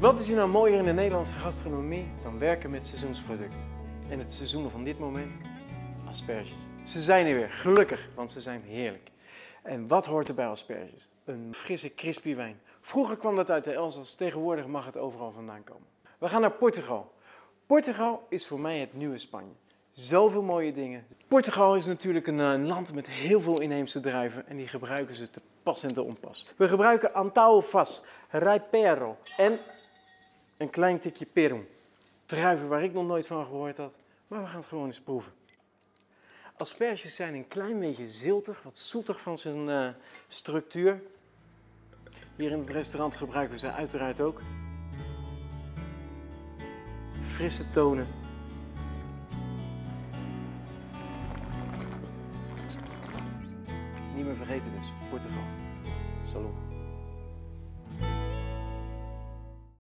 Wat is hier nou mooier in de Nederlandse gastronomie dan werken met seizoensproducten? En het seizoen van dit moment? Asperges. Ze zijn er weer, gelukkig, want ze zijn heerlijk. En wat hoort er bij asperges? Een frisse, crispy wijn. Vroeger kwam dat uit de Elzas, tegenwoordig mag het overal vandaan komen. We gaan naar Portugal. Portugal is voor mij het nieuwe Spanje. Zoveel mooie dingen. Portugal is natuurlijk een, eh, land met heel veel inheemse druiven en die gebruiken ze te pas en te onpas. We gebruiken Antaufas, Raipero en een klein tikje Perum. Druiven waar ik nog nooit van gehoord had, maar we gaan het gewoon eens proeven. Asperges zijn een klein beetje ziltig, wat zoetig van zijn uh, structuur. Hier in het restaurant gebruiken we ze uiteraard ook. Frisse tonen. Niet meer vergeten dus, Portugal. Salon.